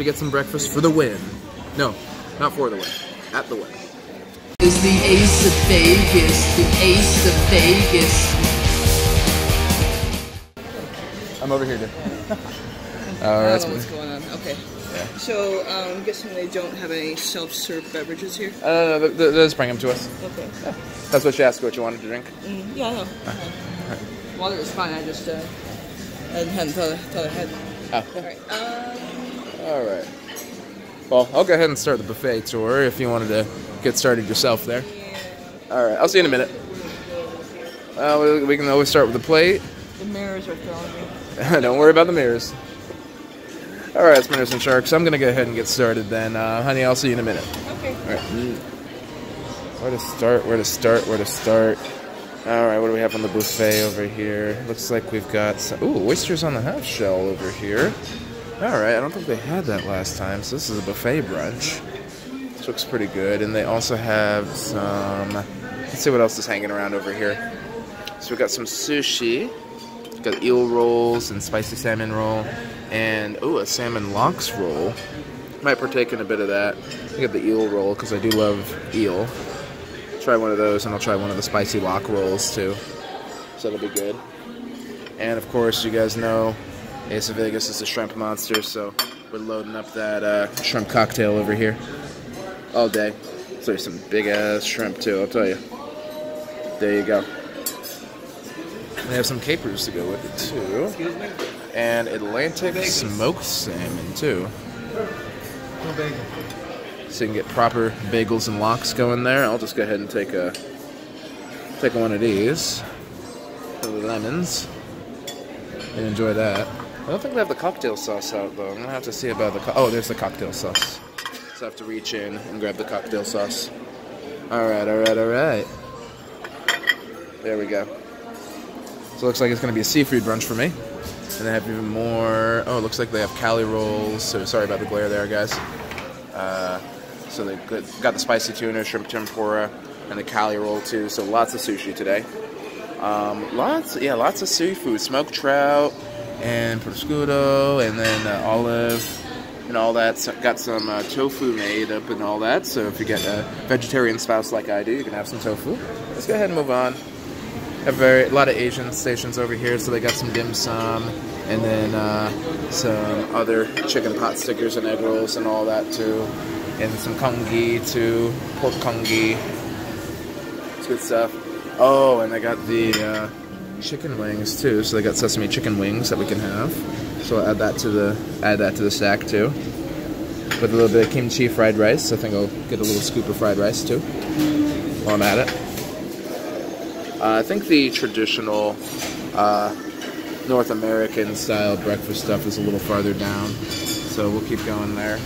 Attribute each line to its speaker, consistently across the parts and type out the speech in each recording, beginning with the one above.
Speaker 1: to get some breakfast for the win. No, not for the win. At the Wynn.
Speaker 2: Is the ace of Vegas, the ace of Vegas.
Speaker 1: I'm over here, dude.
Speaker 3: I
Speaker 1: Alright,
Speaker 3: don't know what's going on. Okay. So, um, I'm guessing they don't have any self-serve beverages here.
Speaker 1: uh, th- th- just bring them to us.
Speaker 3: Okay.
Speaker 1: That's what she asked what you wanted to drink.
Speaker 3: Mm, yeah, I know. Water is fine. I just uh, hadn't thought, thought ahead.
Speaker 1: Oh.
Speaker 3: All right. Um,
Speaker 1: All right. Well, I'll go ahead and start the buffet tour if you wanted to get started yourself there. All right, I'll see you in a minute. Uh, we, we can always start with the plate.
Speaker 3: the mirrors are throwing me.
Speaker 1: Don't worry about the mirrors. All right, Spinners and Sharks. I'm gonna go ahead and get started then, uh, honey. I'll see you in a minute.
Speaker 3: Okay.
Speaker 1: All right. Where to start? Where to start? Where to start? All right. What do we have on the buffet over here? Looks like we've got some. Ooh, oysters on the half shell over here. All right. I don't think they had that last time, so this is a buffet brunch. This looks pretty good, and they also have some. Let's see what else is hanging around over here. So we got some sushi. We've got eel rolls and spicy salmon roll, and ooh, a salmon lox roll. Might partake in a bit of that. I get the eel roll because I do love eel. Try one of those, and I'll try one of the spicy lock rolls too. So that'll be good. And of course, you guys know Ace of Vegas is a shrimp monster, so we're loading up that uh, shrimp cocktail over here all day. So there's some big ass shrimp too. I'll tell you. There you go. They have some capers to go with it too.
Speaker 3: Excuse me.
Speaker 1: And Atlantic smoked salmon too. So you can get proper bagels and lox going there. I'll just go ahead and take a take one of these. The lemons. And enjoy that. I don't think they have the cocktail sauce out though. I'm gonna have to see about the oh there's the cocktail sauce. So I have to reach in and grab the cocktail sauce. Alright, alright, alright. There we go. So it looks like it's to be a seafood brunch for me. And they have even more. Oh, it looks like they have Cali rolls. So sorry about the glare there, guys. Uh, so they got got the spicy tuna, shrimp tempura, and the Cali roll too. So lots of sushi today. Um, lots, yeah, lots of seafood, smoked trout, and prosciutto, and then uh, olive, and all that. So got some uh, tofu made up and all that. So if you get a vegetarian spouse like I do, you can have some tofu. Let's go ahead and move on a very a lot of Asian stations over here, so they got some dim sum and then uh, some other chicken pot stickers and egg rolls and all that too, and some congee too, pork congee. It's good stuff. Oh, and they got the uh, chicken wings too, so they got sesame chicken wings that we can have. So I'll add that to the add that to the stack too, with a little bit of kimchi fried rice. I think I'll get a little scoop of fried rice too while I'm at it. Uh, I think the traditional uh, North American style breakfast stuff is a little farther down, so we'll keep going there.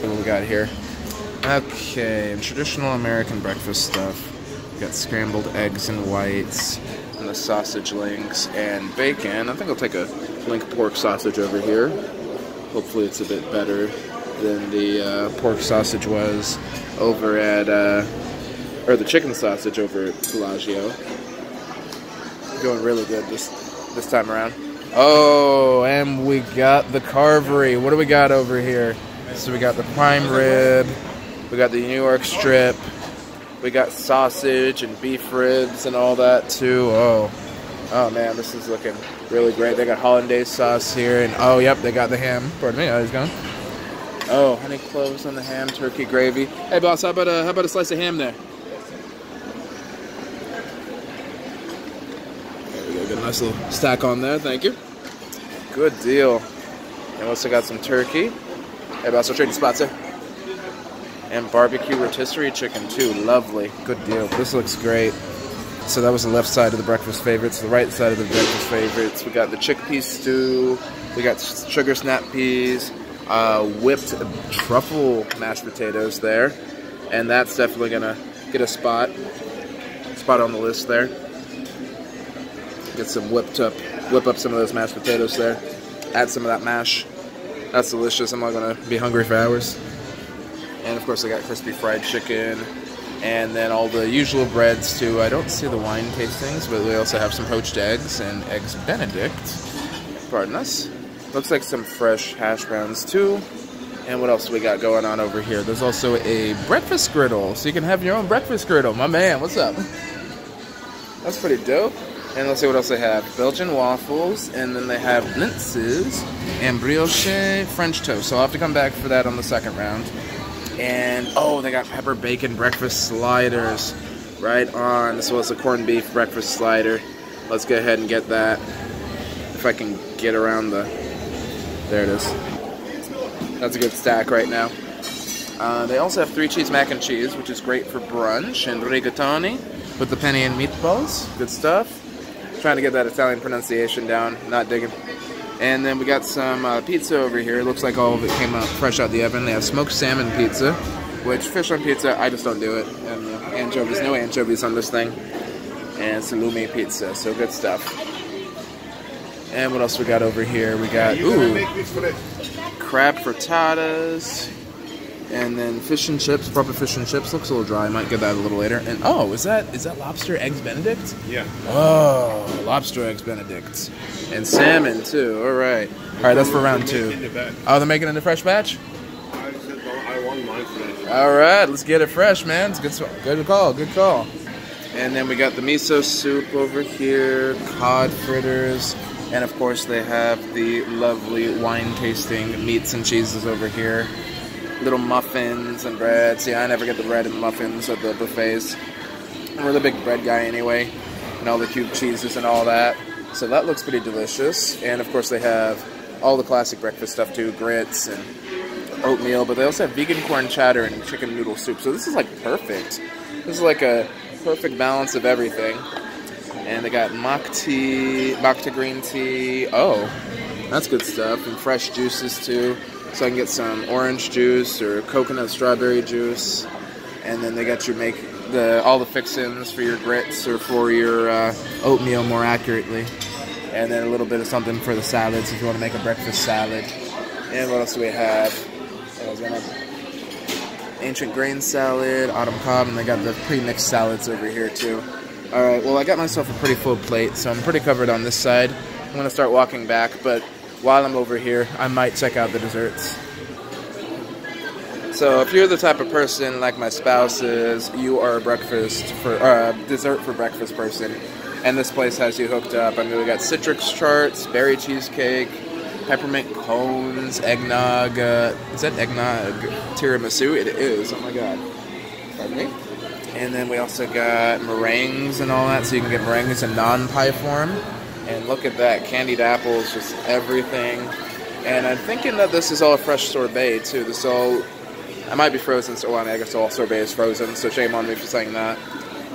Speaker 1: What we got here? Okay, traditional American breakfast stuff. Got scrambled eggs and whites, and the sausage links and bacon. I think I'll take a link pork sausage over here. Hopefully, it's a bit better than the uh, pork sausage was over at. Uh, or the chicken sausage over at Bellagio. Going really good this this time around. Oh, and we got the carvery. What do we got over here? So we got the prime rib, we got the New York strip, we got sausage and beef ribs and all that too. Oh, oh man, this is looking really great. They got hollandaise sauce here, and oh yep, they got the ham. Pardon me, oh, I was going. Oh, honey cloves on the ham, turkey gravy. Hey boss, how about a how about a slice of ham there? There we go. Got a nice little stack on there. Thank you. Good deal. And also got some turkey. Hey, boss, trade you spots there. And barbecue rotisserie chicken too. Lovely. Good deal. This looks great. So that was the left side of the breakfast favorites. The right side of the breakfast favorites. We got the chickpea stew. We got sugar snap peas. Uh, whipped truffle mashed potatoes there. And that's definitely gonna get a spot. Spot on the list there. Get some whipped up, whip up some of those mashed potatoes there. Add some of that mash. That's delicious. I'm not gonna be hungry for hours. Of course, I got crispy fried chicken, and then all the usual breads too. I don't see the wine tastings, but we also have some poached eggs and eggs Benedict. Pardon us. Looks like some fresh hash browns too. And what else we got going on over here? There's also a breakfast griddle, so you can have your own breakfast griddle. My man, what's up? That's pretty dope. And let's see what else they have. Belgian waffles, and then they have blintzes and brioche French toast. So I'll have to come back for that on the second round. And oh, they got pepper bacon breakfast sliders. Right on. So it's a corned beef breakfast slider. Let's go ahead and get that. If I can get around the. There it is. That's a good stack right now. Uh, they also have three cheese mac and cheese, which is great for brunch, and rigatoni with the penny and meatballs. Good stuff. Trying to get that Italian pronunciation down. Not digging. And then we got some uh, pizza over here. It looks like all of it came out fresh out the oven. They have smoked salmon pizza, which fish on pizza, I just don't do it. And uh, anchovies, no anchovies on this thing. And salumi pizza, so good stuff. And what else we got over here? We got, ooh, crab frittatas. And then fish and chips, proper fish and chips. Looks a little dry. I might get that a little later. And oh, is that is that lobster eggs Benedict?
Speaker 4: Yeah.
Speaker 1: Oh, lobster eggs Benedict. And salmon too. All right. All right, that's for round two. Oh, they're making it in a fresh batch.
Speaker 4: I I want mine fresh.
Speaker 1: All right, let's get it fresh, man. It's good, good call. Good call. And then we got the miso soup over here, cod fritters, and of course they have the lovely wine tasting meats and cheeses over here. Little muffins and bread. See, I never get the bread and muffins at the buffets. I'm a really big bread guy anyway, and all the cube cheeses and all that. So that looks pretty delicious. And of course they have all the classic breakfast stuff too, grits and oatmeal, but they also have vegan corn chowder and chicken noodle soup. So this is like perfect. This is like a perfect balance of everything. And they got mock tea, green tea. Oh, that's good stuff. And fresh juices too. So I can get some orange juice or coconut strawberry juice. And then they got you make the all the fixins for your grits or for your uh, oatmeal more accurately. And then a little bit of something for the salads if you want to make a breakfast salad. And what else do we have? Ancient grain salad, autumn cobb, and they got the pre-mixed salads over here too. All right, well I got myself a pretty full plate, so I'm pretty covered on this side. I'm gonna start walking back, but while I'm over here, I might check out the desserts. So if you're the type of person like my spouse is, you are a breakfast for uh, dessert for breakfast person, and this place has you hooked up. I mean, we got citrus charts, berry cheesecake, peppermint cones, eggnog. Uh, is that eggnog tiramisu? It is. Oh my god. Pardon me. And then we also got meringues and all that, so you can get meringues in non-pie form. And look at that, candied apples, just everything. And I'm thinking that this is all fresh sorbet too. This all, I might be frozen, so well, I guess all sorbet is frozen. So shame on me for saying that.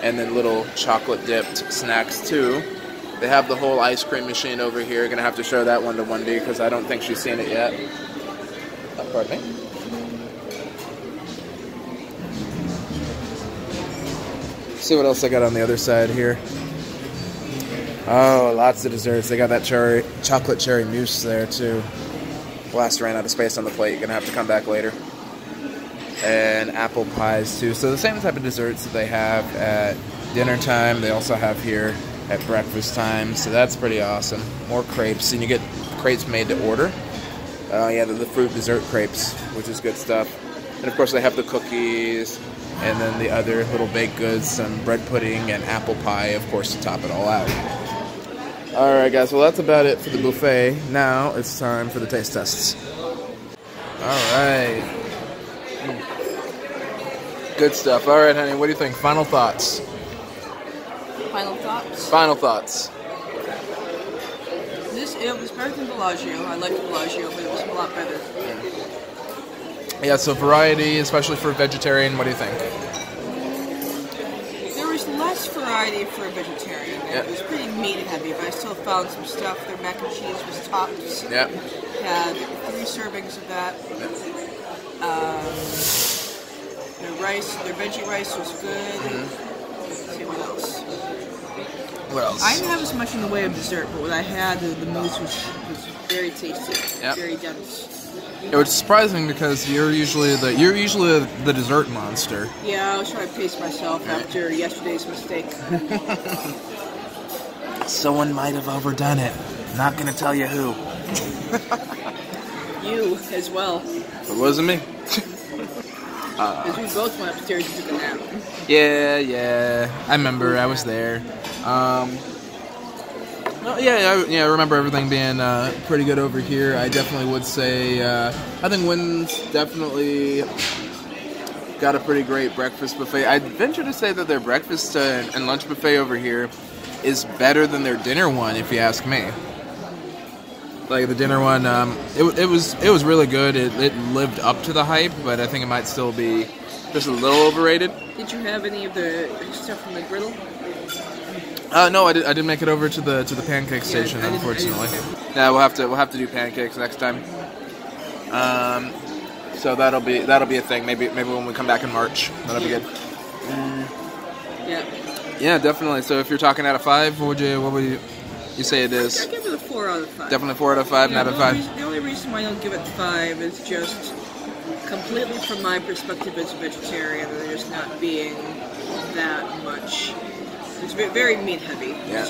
Speaker 1: And then little chocolate dipped snacks too. They have the whole ice cream machine over here. Gonna have to show that one to Wendy because I don't think she's seen it yet. Oh, pardon me. See what else I got on the other side here. Oh, lots of desserts. They got that cherry, chocolate cherry mousse there too. Blast ran out of space on the plate. You're gonna have to come back later. And apple pies too. So the same type of desserts that they have at dinner time, they also have here at breakfast time. So that's pretty awesome. More crepes, and you get crepes made to order. Uh, yeah, the, the fruit dessert crepes, which is good stuff. And of course, they have the cookies, and then the other little baked goods, some bread pudding, and apple pie, of course, to top it all out. All right, guys. Well, that's about it for the buffet. Now it's time for the taste tests. All right. Good stuff. All right, honey. What do you think? Final thoughts.
Speaker 3: Final thoughts.
Speaker 1: Final thoughts.
Speaker 3: This it was better than Bellagio. I liked Bellagio, but it was a lot better.
Speaker 1: Yeah. So variety, especially for vegetarian. What do you think?
Speaker 3: Variety for a vegetarian.
Speaker 1: Yeah.
Speaker 3: It was pretty meat heavy, but I still found some stuff. Their mac and cheese was tops.
Speaker 1: Yeah.
Speaker 3: Had three servings of that. Um, their rice, their veggie rice was good. Let's see what else.
Speaker 1: What else?
Speaker 3: I didn't have as much in the way of dessert, but what I had, the, the mousse was, was very tasty,
Speaker 1: Yep.
Speaker 3: very dense.
Speaker 1: It was surprising because you're usually the you're usually the dessert monster.
Speaker 3: Yeah, I was trying to pace myself after yesterday's mistake.
Speaker 1: Someone might have overdone it. Not gonna tell you who.
Speaker 3: You as well.
Speaker 1: It wasn't me.
Speaker 3: Because we both went upstairs and took a nap.
Speaker 1: Yeah, yeah. I remember. I was there. Um, yeah, I, yeah. I remember everything being uh, pretty good over here. I definitely would say. Uh, I think Wynn's definitely got a pretty great breakfast buffet. I'd venture to say that their breakfast uh, and lunch buffet over here is better than their dinner one, if you ask me. Like the dinner one, um, it, it was it was really good. It, it lived up to the hype, but I think it might still be just a little overrated.
Speaker 3: Did you have any of the stuff from the griddle?
Speaker 1: Uh, no, I, did, I didn't make it over to the to the pancake station,
Speaker 3: I didn't- I didn't-
Speaker 1: unfortunately. Yeah, we'll have to we'll have to do pancakes next time. Um, so that'll be that'll be a thing. Maybe maybe when we come back in March, that'll be good.
Speaker 3: Yeah.
Speaker 1: Yeah, definitely. So if you're talking out of five, what would you what would you, you say it is?
Speaker 3: I give it a four out of five.
Speaker 1: Definitely four out of five,
Speaker 3: Yeah,
Speaker 1: not out of five.
Speaker 3: reason, the only reason why I don't give it five is just completely from my perspective as a vegetarian, and there's not being that much. It's very meat heavy.
Speaker 1: Yeah.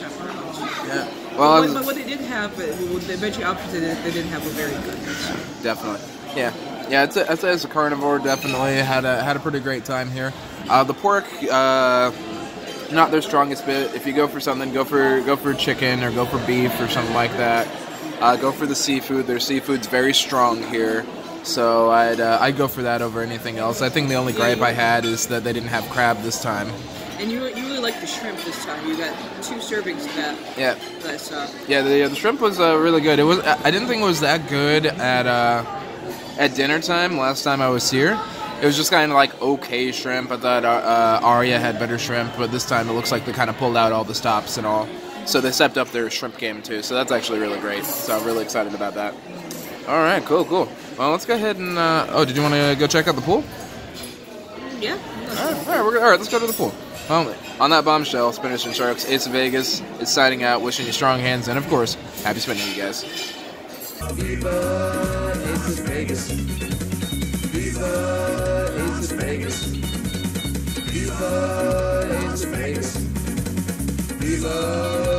Speaker 1: Yeah. Well,
Speaker 3: But,
Speaker 1: was,
Speaker 3: but what they did have, uh, the veggie options they they did have were very good.
Speaker 1: definitely. Yeah, yeah. I'd say, I'd say as a carnivore, definitely had a had a pretty great time here. Uh, the pork, uh, not their strongest bit. If you go for something, go for go for chicken or go for beef or something like that. Uh, go for the seafood. Their seafood's very strong here, so I'd uh, I'd go for that over anything else. I think the only gripe I had is that they didn't have crab this time.
Speaker 3: And you, you really liked the shrimp this time. You got two servings of that
Speaker 1: Yeah,
Speaker 3: that I saw.
Speaker 1: yeah. The, the shrimp was uh, really good. It was I didn't think it was that good at uh, at dinner time last time I was here. It was just kind of like okay shrimp. I thought uh, uh, Aria had better shrimp, but this time it looks like they kind of pulled out all the stops and all. So they stepped up their shrimp game too. So that's actually really great. So I'm really excited about that. All right, cool, cool. Well, let's go ahead and. Uh, oh, did you want to go check out the pool?
Speaker 3: Yeah.
Speaker 1: All right, all right, we're, all right, let's go to the pool moment. On that bombshell, spinners and Sharks, it's Vegas. It's signing out. Wishing you strong hands, and of course, happy spinning, you guys.
Speaker 5: Viva Vegas. Viva Vegas. Viva Vegas. Viva.